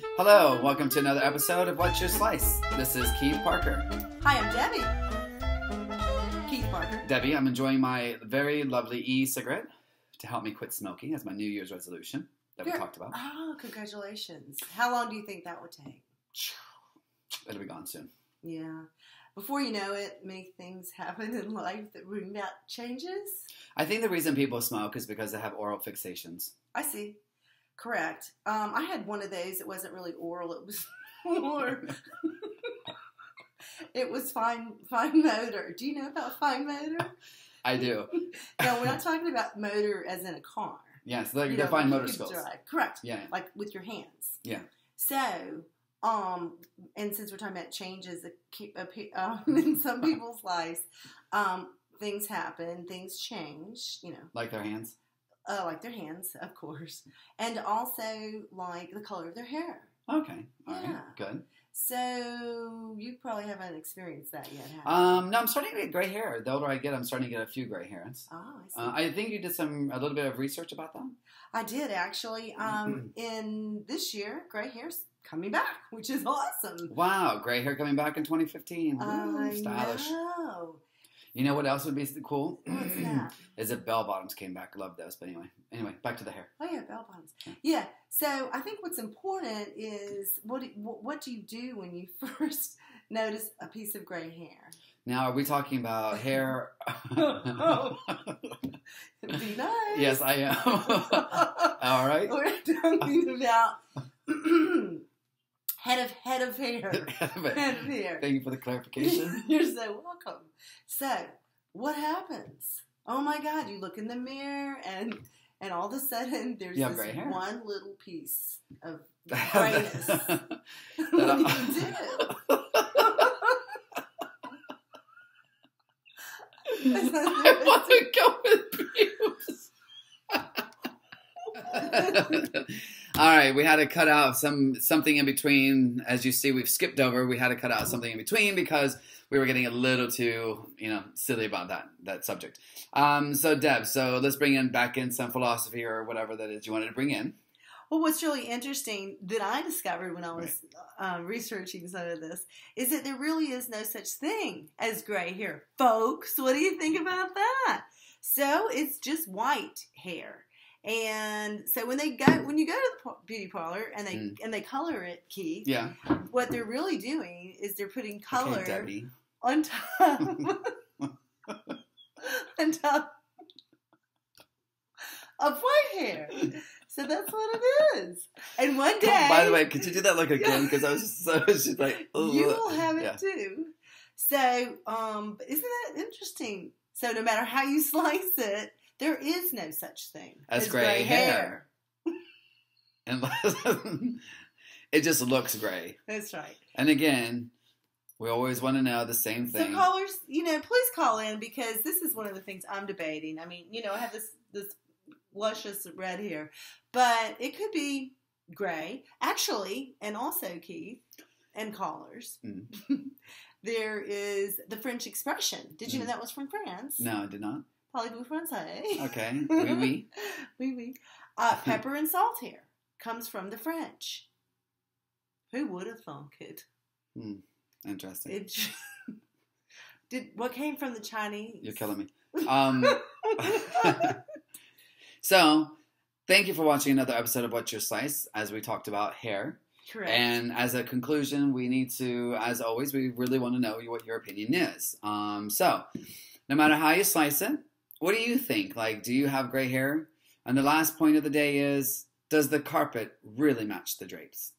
Hello, welcome to another episode of What's Your Slice. This is Keith Parker. Hi, I'm Debbie. Keith Parker. Debbie, I'm enjoying my very lovely e cigarette to help me quit smoking as my New Year's resolution that we talked about. Oh, congratulations. How long do you think that would take? It'll be gone soon. Yeah. Before you know it, many things happen in life that bring about changes. I think the reason people smoke is because they have oral fixations. I see. Correct. Um, I had one of those. It wasn't really oral. It was more. it was fine, fine motor. Do you know about fine motor? I do. No, we're not talking about motor as in a car. Yes, they're, You they're know, fine motor skills. drive. Correct. Yeah. like with your hands. Yeah. So, um, and since we're talking about changes that keep appe- um, in some people's lives, um, things happen, things change. You know, Like their hands. Uh, like their hands, of course, and also like the color of their hair. Okay. All right. Yeah. Good. So you probably haven't experienced that yet, have you? Um, no, I'm starting to get gray hair. The older I get, I'm starting to get a few gray hairs. oh, I see. Uh, I think you did some a little bit of research about that. I did actually. Um, in this year, gray hair's coming back, which is awesome. Wow, gray hair coming back in 2015. Ooh, I stylish. know. You know what else would be cool? What's that? Is if bell bottoms came back. Love those. But anyway, anyway, back to the hair. Oh yeah, bell bottoms. Yeah. Yeah. So I think what's important is what what do you do when you first notice a piece of gray hair? Now, are we talking about hair? oh. Be nice. yes, I am. All right. We're talking about head of head of hair. Head of hair. Thank you for the clarification. You're so welcome. So what happens? Oh my God! You look in the mirror and. And all of a sudden, there's You this one little piece of grayness. what do you do? I want to go with pubes. All right, we had to cut out some something in between. As you see, we've skipped over. We had to cut out something in between because we were getting a little too, you know, silly about that that subject. Um, so, Deb, so let's bring in back in some philosophy or whatever that is you wanted to bring in. Well, what's really interesting that I discovered when I was um, researching some of this is that there really is no such thing as gray hair, folks. What do you think about that? So it's just white hair, and so when they go when you go to the beauty parlor and they Mm. and they color it, Keith, Yeah, what they're really doing is they're putting color okay, on top on top of white hair. So that's what it is. And one day, Oh, by the way, could you do that like again? Because I was just, I was just like, you will have it Yeah. too. So, um, isn't that interesting? So, no matter how you slice it, there is no such thing as gray, hair. Unless it just looks gray. That's right. And again, we always want to know the same thing. So, callers, you know, please call in because this is one of the things I'm debating. I mean, you know, I have this this luscious red hair, but it could be gray, actually, and also Keith and callers. Mm. there is the French expression. Did you know Mm. that was from France? no, I did not. Parlez-vous français? Okay. Oui, oui. oui, oui. Uh, pepper and salt hair comes from the French. Who would have thunk it? Hmm. Interesting. It did. What came from the Chinese? You're killing me. Um, so, thank you for watching another episode of What's Your Slice as we talked about hair. Correct. And as a conclusion, we need to, as always, we really want to know what your opinion is. Um, so, no matter how you slice it, what do you think? Like, do you have gray hair? And the last point of the day is, does the carpet really match the drapes?